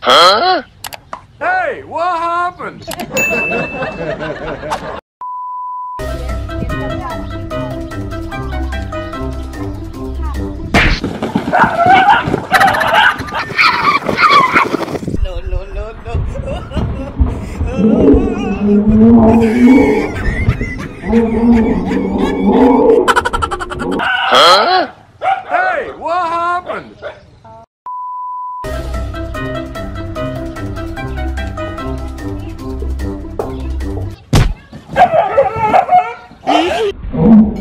哎！Pilgrims. no, no, no, huh? Hey, what?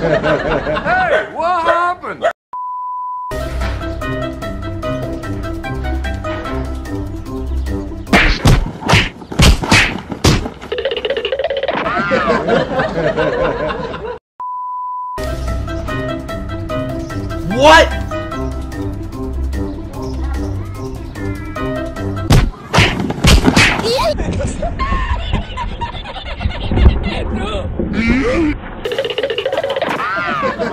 Hey, what happened? What? Hey,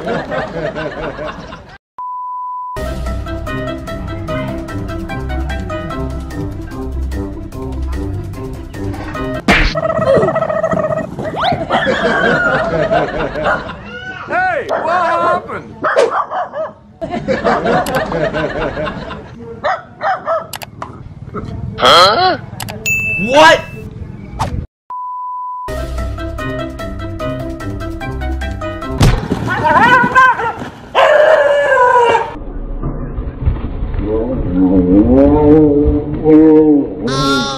what happened? What? Oh,